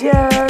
Yeah.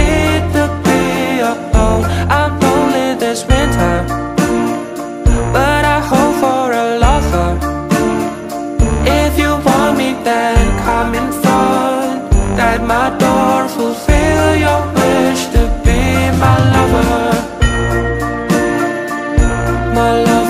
my door Fulfill your wish to be my lover. My lover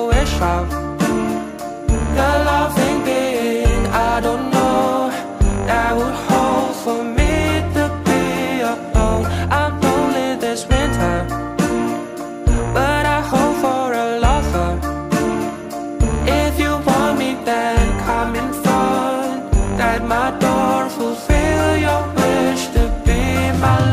wish out The loving being. I don't know. That would hold for me to be alone. I'm lonely this winter But I hope for a lover. If you want me then come in front. That my door fulfill your wish to be my